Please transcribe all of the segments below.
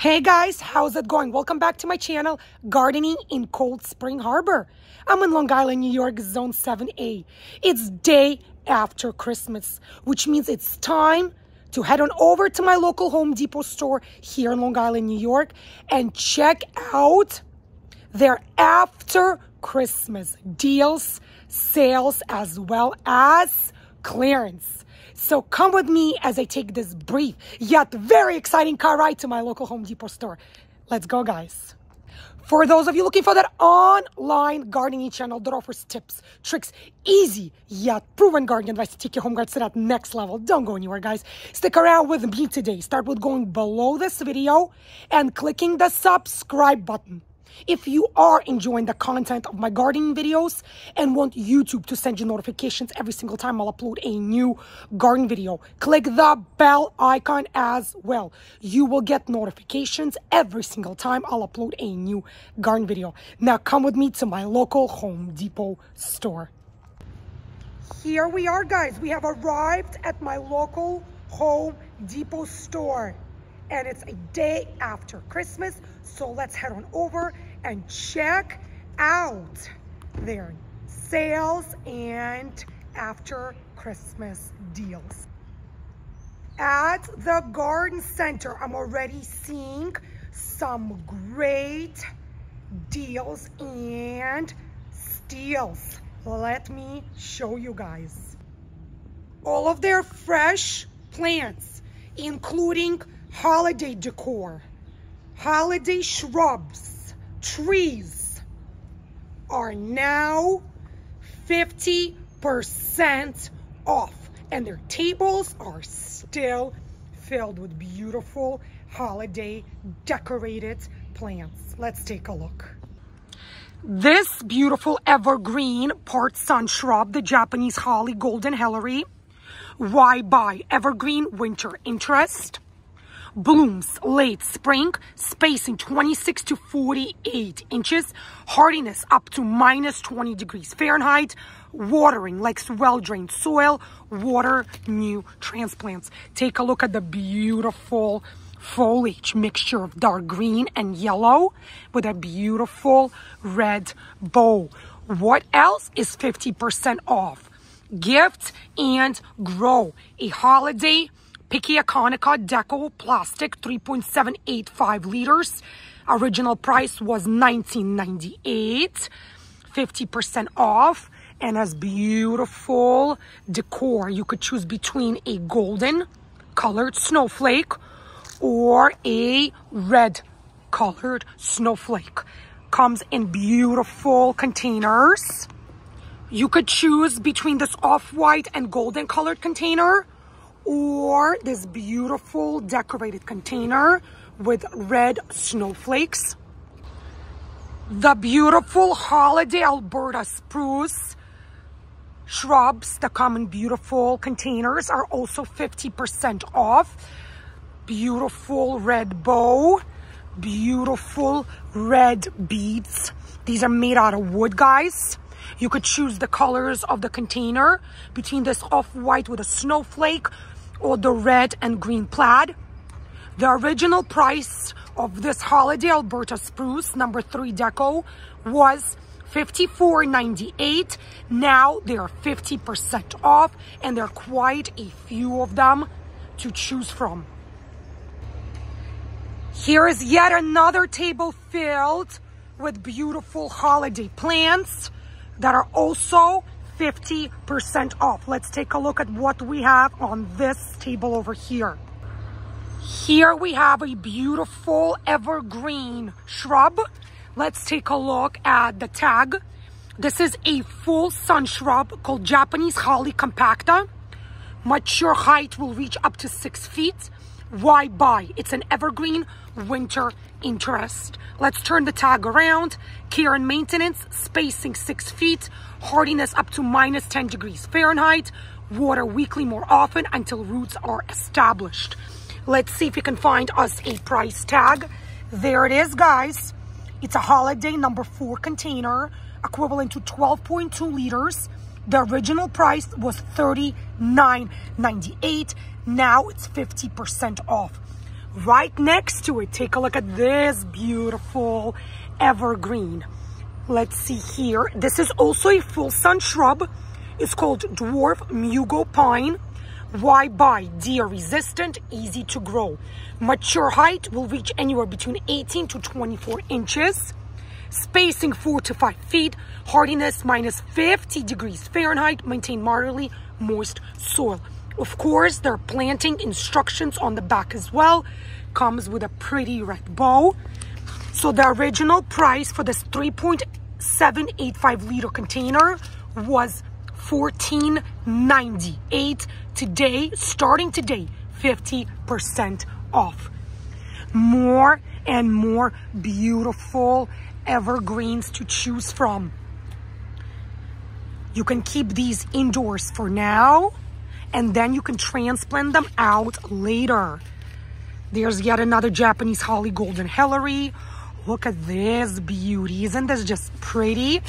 Hey guys, how's it going? Welcome back to my channel, Gardening in Cold Spring Harbor. I'm in Long Island, New York, Zone 7A. It's day after Christmas, which means it's time to head on over to my local Home Depot store here in Long Island, New York, and check out their after Christmas deals, sales, as well as clearance. So come with me as I take this brief yet very exciting car ride to my local Home Depot store. Let's go, guys. For those of you looking for that online gardening channel that offers tips, tricks, easy yet proven gardening advice to take your home garden to that next level, don't go anywhere, guys. Stick around with me today. Start with going below this video and clicking the subscribe button. If you are enjoying the content of my gardening videos and want YouTube to send you notifications every single time I'll upload a new garden video, click the bell icon as well. You will get notifications every single time I'll upload a new garden video. Now come with me to my local Home Depot store. Here we are, guys. We have arrived at my local Home Depot store and it's a day after Christmas. So let's head on over and check out their sales and after Christmas deals. At the garden center, I'm already seeing some great deals and steals. Let me show you guys. All of their fresh plants, including holiday decor, holiday shrubs, trees are now 50% off and their tables are still filled with beautiful holiday decorated plants. Let's take a look. This beautiful evergreen part sun shrub, the Japanese holly golden Helleri. Why buy evergreen winter interest? Blooms late spring, spacing 26 to 48 inches, hardiness up to minus 20 degrees Fahrenheit, watering likes well-drained soil, water new transplants. Take a look at the beautiful foliage mixture of dark green and yellow with a beautiful red bow. What else is 50% off? Gift and grow a holiday Picea Conica Deco Plastic 3.785 liters. Original price was 19.98, 50% off, and has beautiful decor. You could choose between a golden colored snowflake or a red colored snowflake. Comes in beautiful containers. You could choose between this off-white and golden colored container or this beautiful decorated container with red snowflakes. The beautiful holiday Alberta spruce shrubs that come in beautiful containers are also 50% off. Beautiful red bow, beautiful red beads. These are made out of wood, guys. You could choose the colors of the container between this off-white with a snowflake or the red and green plaid. The original price of this Holiday Alberta Spruce number 3 deco was $54.98. Now they're 50% off and there are quite a few of them to choose from. Here is yet another table filled with beautiful holiday plants that are also 50% off. Let's take a look at what we have on this table over here. Here we have a beautiful evergreen shrub. Let's take a look at the tag. This is a full sun shrub called Japanese Holly Compacta. Mature height will reach up to six feet. Why buy? It's an evergreen winter interest. Let's turn the tag around. Care and maintenance, spacing six feet, hardiness up to minus 10 degrees Fahrenheit, water weekly more often until roots are established. Let's see if you can find us a price tag. There it is, guys. It's a holiday number four container, equivalent to 12.2 liters. The original price was $39.98. Now it's 50% off. Right next to it, take a look at this beautiful evergreen. Let's see here. This is also a full sun shrub. It's called Dwarf Mugo Pine. Why buy? Deer resistant, easy to grow. Mature height will reach anywhere between 18 to 24 inches. Spacing 4 to 5 feet. Hardiness minus 50 degrees Fahrenheit. Maintain moderately moist soil. Of course, there are planting instructions on the back as well. Comes with a pretty red bow. So the original price for this 3.785 liter container was 14.98 today starting today 50% off more and more beautiful evergreens to choose from you can keep these indoors for now and then you can transplant them out later there's yet another Japanese holly golden Helleri look at this beauty isn't this just pretty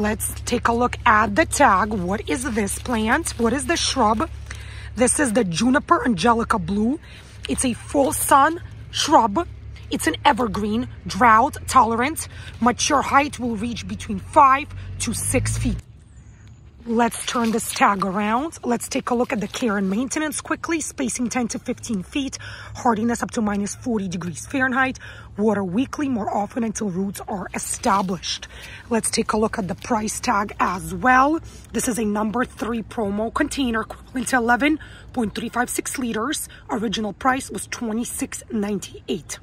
Let's take a look at the tag. What is this plant? What is the shrub? This is the Juniper Angelica Blue. It's a full sun shrub. It's an evergreen, drought tolerant. Mature height will reach between five to six feet. Let's turn this tag around. Let's take a look at the care and maintenance quickly. Spacing 10 to 15 feet. Hardiness up to minus 40 degrees Fahrenheit. Water weekly, more often until roots are established. Let's take a look at the price tag as well. This is a number three promo container equivalent to 11.356 liters. Original price was 26.98.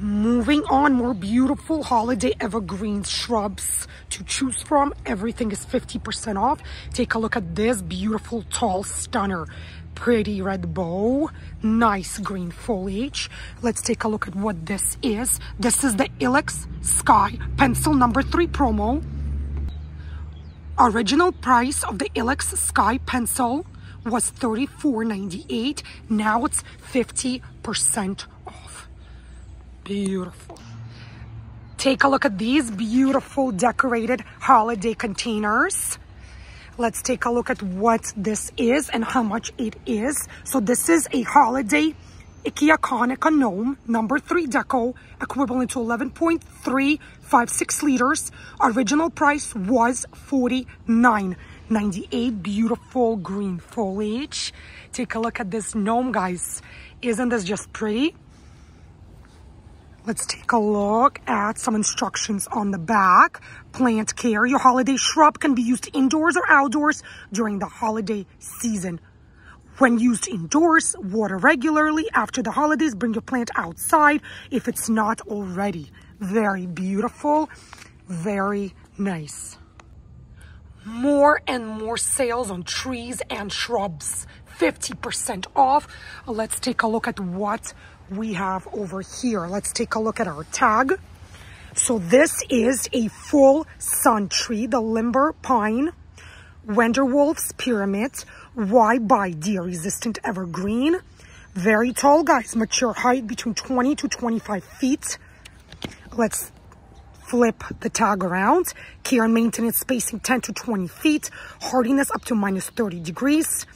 Moving on, more beautiful holiday evergreen shrubs to choose from. Everything is 50% off. Take a look at this beautiful tall stunner. Pretty red bow, nice green foliage. Let's take a look at what this is. This is the Ilex Sky Pencil number three promo. Original price of the Ilex Sky Pencil was $34.98. Now it's 50% Beautiful. Take a look at these beautiful decorated holiday containers. Let's take a look at what this is and how much it is. So this is a holiday Picea Conica Gnome number three deco equivalent to 11.356 liters. Original price was 49.98. Beautiful green foliage. Take a look at this gnome, guys. Isn't this just pretty? Let's take a look at some instructions on the back. Plant care. Your holiday shrub can be used indoors or outdoors during the holiday season. When used indoors, water regularly. After the holidays, bring your plant outside if it's not already. Very beautiful. Very nice. More and more sales on trees and shrubs. 50% off. Let's take a look at what we have over here. Let's take a look at our tag. So this is a full sun tree, the limber pine, Vanderwolf's pyramid, Why buy deer resistant evergreen. Very tall, guys. Mature height between 20 to 25 feet. Let's flip the tag around. Care and maintenance spacing 10 to 20 feet. Hardiness up to minus 30 degrees.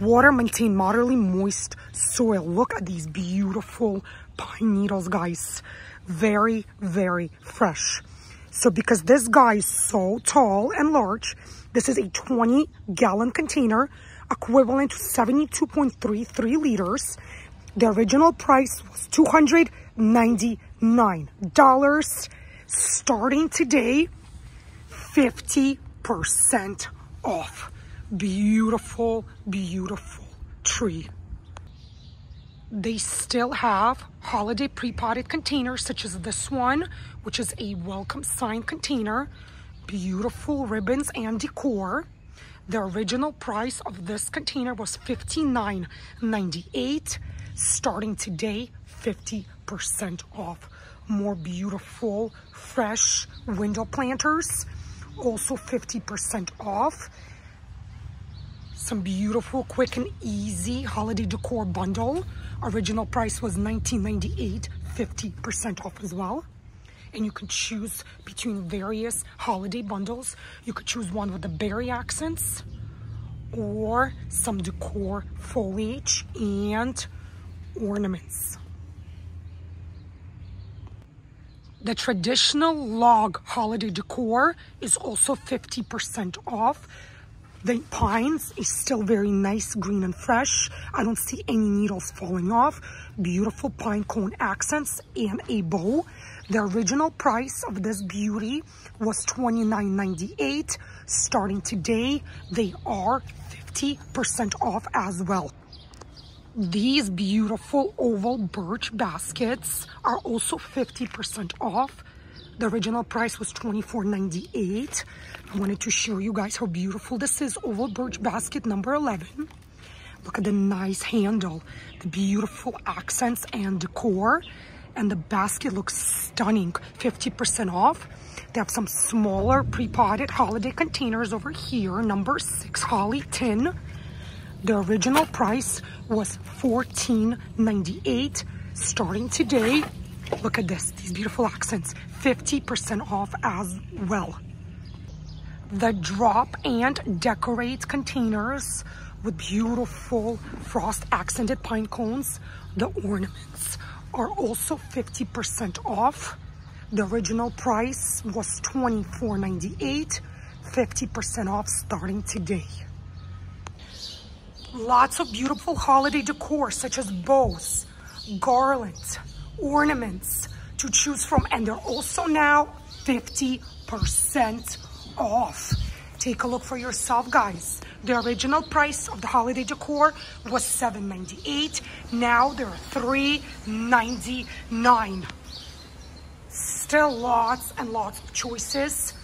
Water maintain moderately moist soil. Look at these beautiful pine needles, guys. Very, very fresh. So because this guy is so tall and large, this is a 20 gallon container equivalent to 72.33 liters. The original price was $299. Starting today, 50% off beautiful, beautiful tree. They still have holiday pre-potted containers such as this one, which is a welcome sign container. Beautiful ribbons and decor. The original price of this container was $59.98. Starting today, 50% off. More beautiful, fresh window planters. Also 50% off some beautiful quick and easy holiday decor bundle. Original price was 19.98 50 percent off as well. And you can choose between various holiday bundles. You could choose one with the berry accents or some decor foliage and ornaments. The traditional log holiday decor is also 50% off. The pines is still very nice, green and fresh. I don't see any needles falling off. Beautiful pine cone accents and a bow. The original price of this beauty was $29.98. Starting today, they are 50% off as well. These beautiful oval birch baskets are also 50% off. The original price was $24.98. I wanted to show you guys how beautiful this is. Oval birch basket number 11. Look at the nice handle, the beautiful accents and decor. And the basket looks stunning, 50% off. They have some smaller pre-potted holiday containers over here, number six holly tin. The original price was $14.98. Starting today, look at this, these beautiful accents, 50% off as well. The drop and decorate containers with beautiful frost accented pine cones. The ornaments are also 50% off. The original price was $24.98, 50% off starting today. Lots of beautiful holiday decor such as bows, garlands, ornaments to choose from. And they're also now 50% off. Take a look for yourself, guys. The original price of the holiday decor was $7.98. Now they're $3.99. Still lots and lots of choices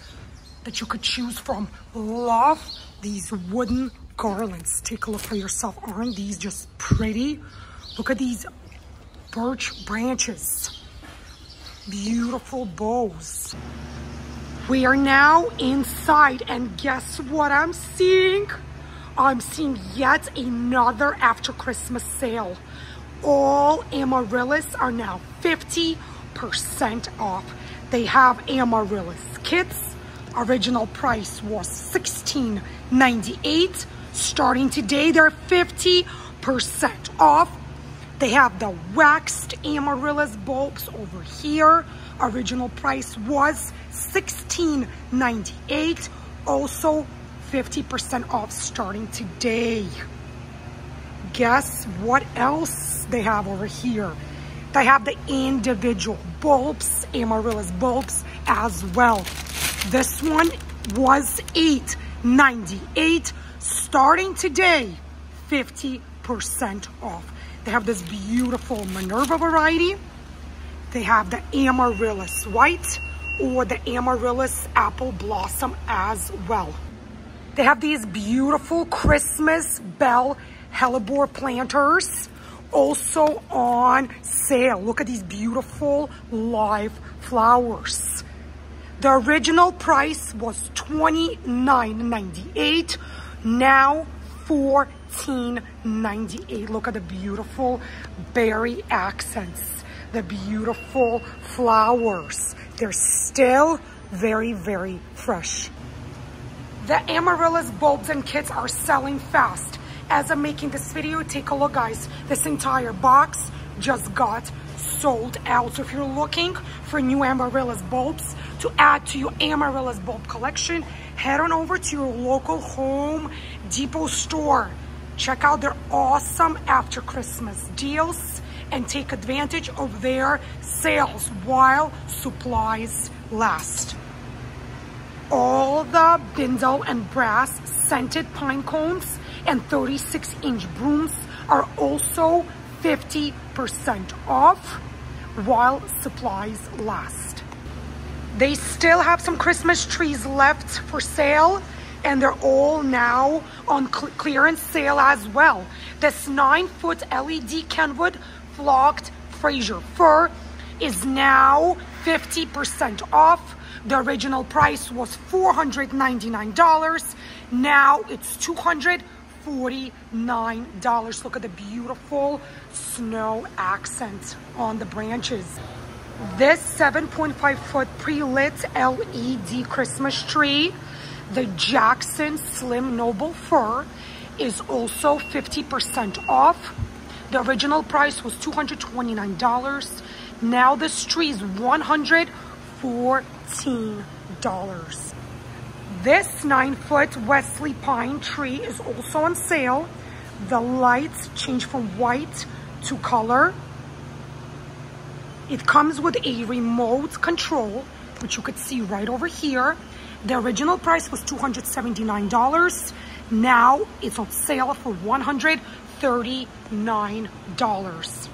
that you could choose from. Love these wooden garlands. Take a look for yourself. Aren't these just pretty? Look at these birch branches. Beautiful bows. We are now inside and guess what I'm seeing? I'm seeing yet another after Christmas sale. All amaryllis are now 50% off. They have amaryllis kits. Original price was $16.98 Starting today, they're 50% off. They have the waxed amaryllis bulbs over here. Original price was $16.98. Also 50% off starting today. Guess what else they have over here? They have the individual bulbs, amaryllis bulbs as well. This one was $8.98 starting today, 50% off. They have this beautiful Minerva variety. They have the Amaryllis White or the Amaryllis Apple Blossom as well. They have these beautiful Christmas Bell Hellebore planters also on sale. Look at these beautiful live flowers. The original price was $29.98 now $14.98. Look at the beautiful berry accents, the beautiful flowers. They're still very, very fresh. The amaryllis bulbs and kits are selling fast. As I'm making this video, take a look guys. This entire box just got sold out. So if you're looking for new amaryllis bulbs to add to your amaryllis bulb collection, head on over to your local Home Depot store. Check out their awesome after Christmas deals and take advantage of their sales while supplies last. All the Bindle and Brass scented pine cones and 36 inch brooms are also 50% off while supplies last. They still have some Christmas trees left for sale and they're all now on cl clearance sale as well. This nine foot LED Kenwood flocked Fraser fir is now 50% off. The original price was $499. Now it's 200 $49. Look at the beautiful snow accent on the branches. This 7.5 foot pre-lit LED Christmas tree, the Jackson Slim Noble Fir, is also 50% off. The original price was $229. Now this tree is $149. $14. This nine foot Wesley pine tree is also on sale. The lights change from white to color. It comes with a remote control, which you could see right over here. The original price was $279. Now it's on sale for $139.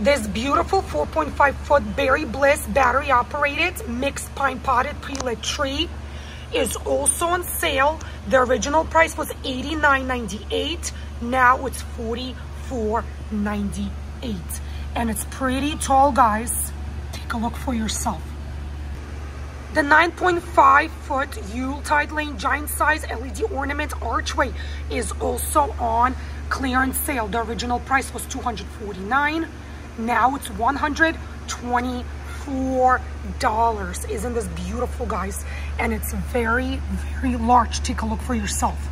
This beautiful 4.5 foot Berry Bliss battery operated mixed pine potted pre-lit tree is also on sale. The original price was $89.98. Now it's $44.98. And it's pretty tall, guys. Take a look for yourself. The 9.5 foot Yuletide Lane giant size LED ornament archway is also on clearance sale. The original price was 249 Now it's 124 dollars. Isn't this beautiful guys? And it's very very large. Take a look for yourself.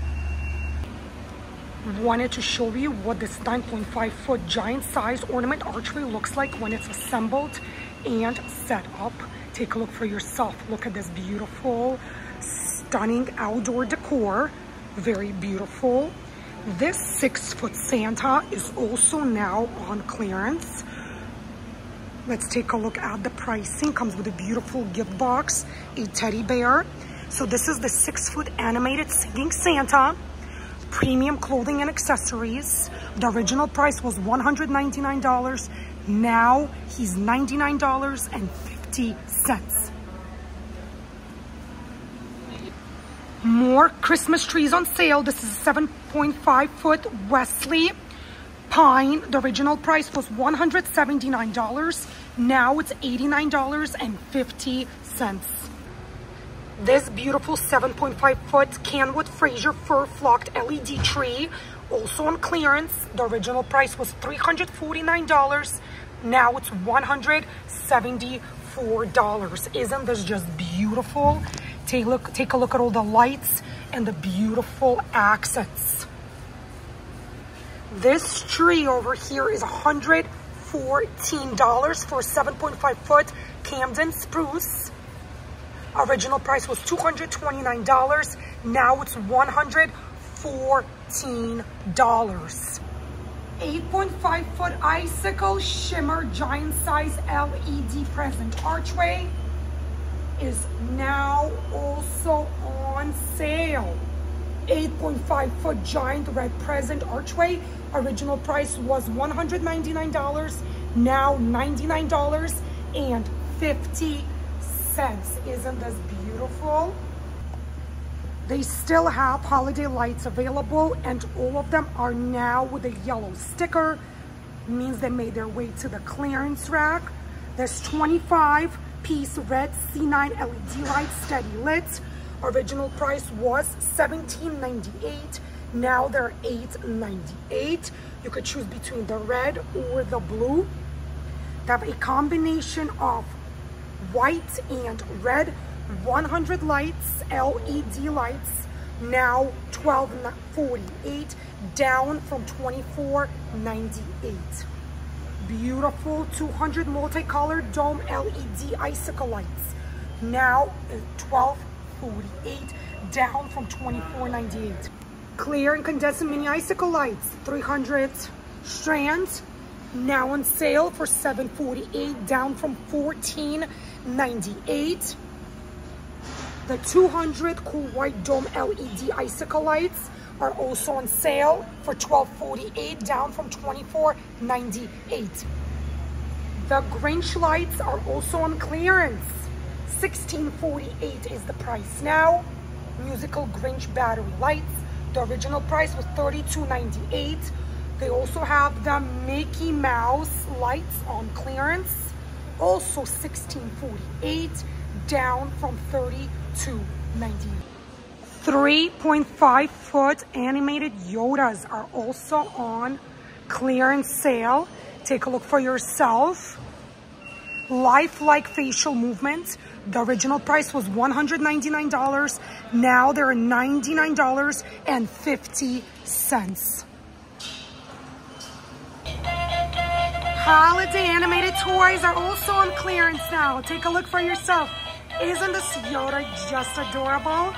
Wanted to show you what this 9.5 foot giant size ornament archway looks like when it's assembled and set up take a look for yourself look at this beautiful stunning outdoor decor very beautiful this six foot santa is also now on clearance Let's take a look at the pricing. Comes with a beautiful gift box, a teddy bear. So this is the six foot animated singing Santa. Premium clothing and accessories. The original price was $199. Now he's $99.50. More Christmas trees on sale. This is a 7.5 foot Wesley Pine, the original price was $179. Now it's $89.50. This beautiful 7.5 foot Kenwood Fraser fir flocked LED tree, also on clearance. The original price was $349. Now it's $174. Isn't this just beautiful? Take look, take a look at all the lights and the beautiful accents. This tree over here is $114 for 7.5 foot Camden spruce. Original price was $229. Now it's $114. 8.5 foot icicle shimmer giant size LED present archway is now also on sale. 8.5 foot giant red present archway. Original price was $199, now $99.50. Isn't this beautiful? They still have holiday lights available and all of them are now with a yellow sticker. Means they made their way to the clearance rack. There's 25 piece red C9 LED lights steady lit Original price was $17.98. Now they're $8.98. You could choose between the red or the blue. They have a combination of white and red 100 lights, LED lights, now 12.48 down from 24.98. Beautiful 200 multicolored dome LED icicle lights, now uh, 1248 down from 24.98. Clear incandescent mini icicle lights, 300 strands, now on sale for 7.48 down from 14.98. The 200 cool white dome LED icicle lights are also on sale for 12.48 down from 24.98. The Grinch lights are also on clearance 1648 is the price now. Musical Grinch battery lights. The original price was 32.98. They also have the Mickey Mouse lights on clearance. Also 1648 down from 32.98. 3.5 foot animated Yodas are also on clearance sale. Take a look for yourself lifelike facial movements. The original price was $199. Now they're $99.50. Holiday animated toys are also on clearance now. Take a look for yourself. Isn't this Yoda just adorable?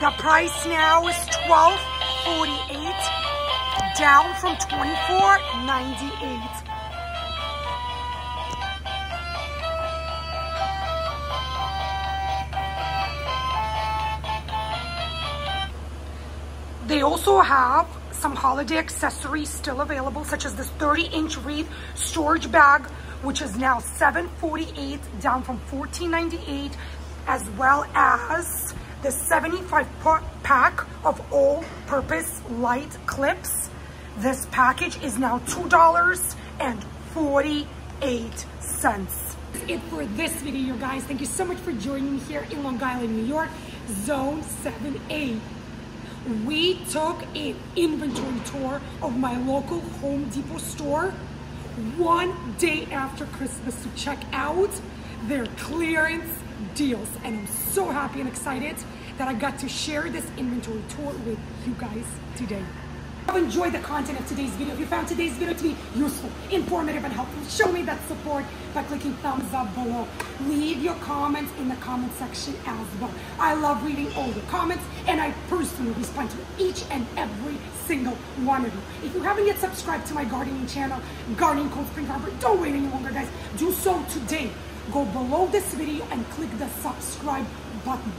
The price now is $12.48, down from $24.98. They also have some holiday accessories still available, such as this 30-inch wreath storage bag, which is now $7.48, down from $14.98, as well as the 75 pack of all-purpose light clips. This package is now $2.48. It for this video, guys. Thank you so much for joining me here in Long Island, New York, Zone 7A we took an inventory tour of my local Home Depot store one day after Christmas to check out their clearance deals. And I'm so happy and excited that I got to share this inventory tour with you guys today you enjoyed the content of today's video, if you found today's video to be useful, informative, and helpful, show me that support by clicking thumbs up below. Leave your comments in the comment section as well. I love reading all the comments, and I personally respond to each and every single one of you. If you haven't yet subscribed to my gardening channel, Gardening Cold Spring Harbor, don't wait any longer, guys. Do so today. Go below this video and click the subscribe button.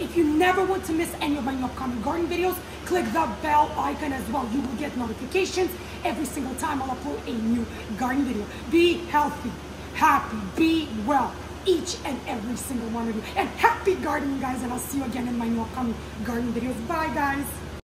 If you never want to miss any of my upcoming garden videos, click the bell icon as well. You will get notifications every single time I'll upload a new garden video. Be healthy, happy, be well, each and every single one of you. And happy gardening, guys, and I'll see you again in my new upcoming garden videos. Bye, guys.